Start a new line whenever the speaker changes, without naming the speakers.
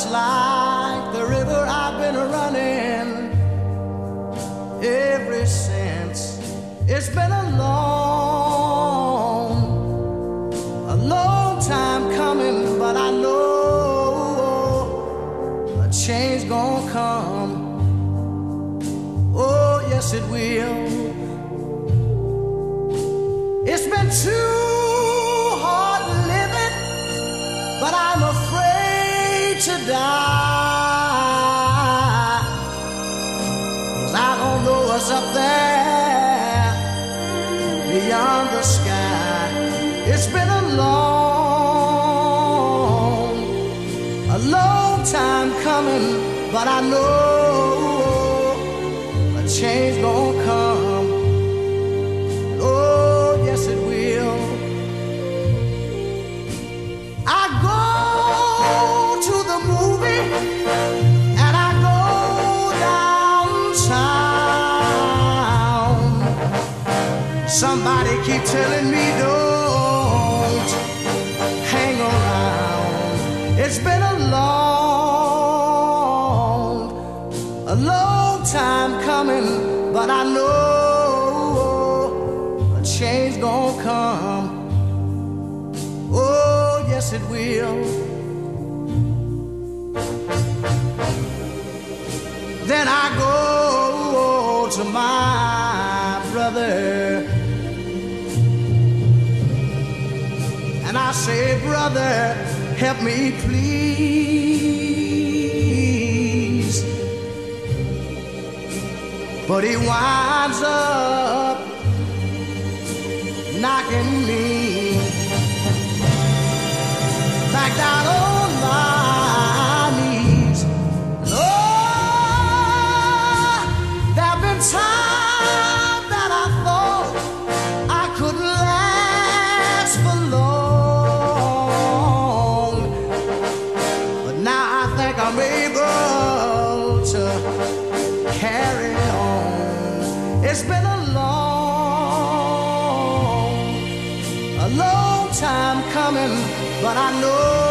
just like the river I've been running ever since. It's been a long, a long time coming, but I know a change gonna come. Oh, yes, it will. It's been too to die. Cause I don't know what's up there beyond the sky. It's been a long, a long time coming, but I know a change gonna come. Somebody keep telling me don't hang around. It's been a long, a long time coming, but I know a change gonna come. Oh, yes, it will. Then I go to my brother and I say, Brother, help me, please. But he winds up knocking me back down coming, but I know